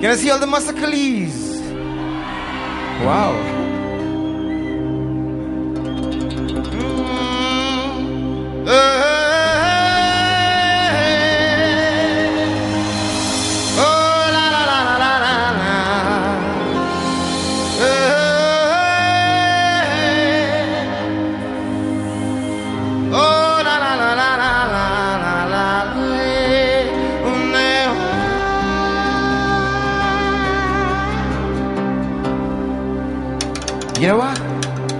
Can I see all the Masakalis? Wow. You know what?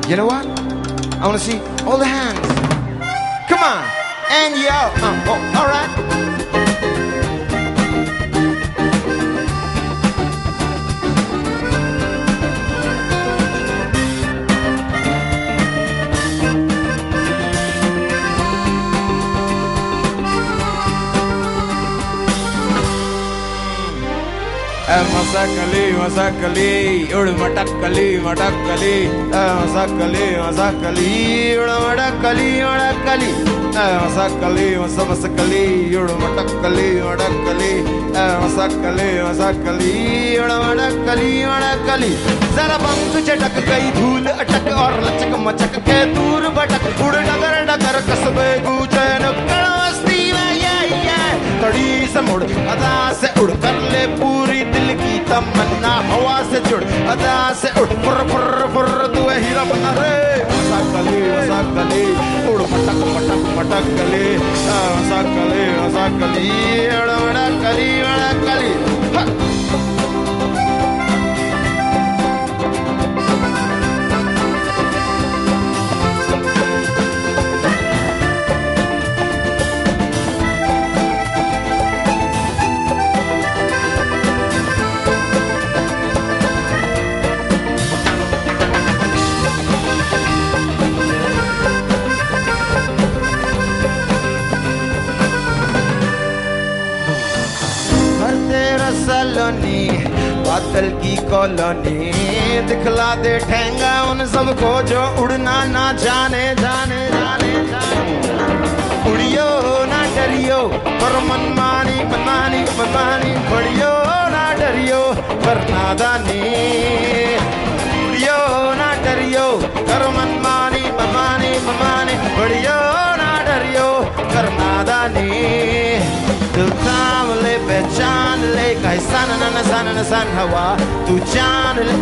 You know what? I want to see all the hands. Come on. And yo. Oh, uh, oh, all right. सकली मसकली, उड़ मटकली मटकली मसकली मसकली, उड़ मटकली मटकली मसकली मसकली उड़ मटकली मटकली मसकली मसकली, उड़ मटकली मटकली। जरा बम तुझे गई, धूल अटक और लचक मचक के दूर भटक। उड़ डगर डगर कसबे गूंजे नुक्कड़ मस्ती में ये ये। थोड़ी से मुड़, अदा से उड़ कर ले पूरा। तमन्ना हवा से जुड़, अदा से उड़, फुर फुर फुर तू है हीरा बना रे। मसा गले मसा गले, उड़, पटक पटक पटक गले। हाँ, मसा गले मसा गली अड़ कली बड़ा कली सलोनी बादल की कॉलोनी। दिखला दे ठेंगा उन सबको जो उड़ना ना जाने जाने जाने उड़ियो ना डरियो, पर मनमानी मनमानी मनमानी बढ़ियो ना डरियो, पर नादानी उड़ियो ना डरियो कर मनमानी मनमानी मनमानी बढ़ियो ना डरियो कर नादानी Kai kaisana na na sana na san hawa. Tu chanale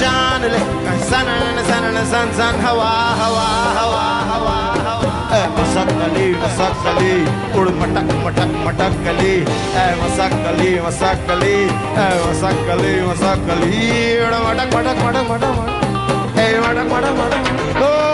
Kai kaisana na na sana na san san hawa hawa hawa hawa hawa. Eh, masakali masakali ur matak matak matak kali ay eh, masakali masakali ay eh, masakali masakali ur matak matak matak matak ay matak matak matak. Oh.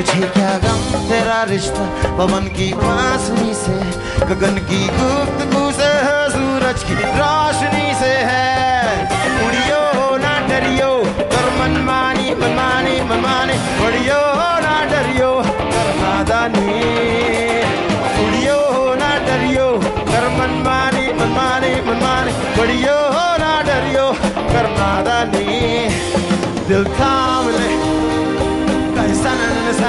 तुझे क्या गम? तेरा रिश्ता पवन की बांसुरी से, गगन की गुफ्तगू से है, सूरज की रोशनी से है। उड़ियो ना डरियो, कर मनमानी मनमानी मनमानी बढ़ियो ना डरियो, कर नादानी। उड़ियो ना डरियो, कर मनमानी मनमानी मनमानी बढ़ियो ना डरियो, कर नादानी। दिल कैसा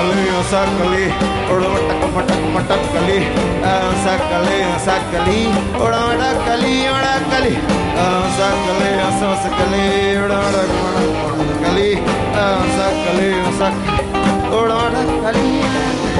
sakali sakali odavattak matak matak kali sakali sakali odavattak kali odakali sakali sakali odavattak matak matak kali sakali sak odavattak kali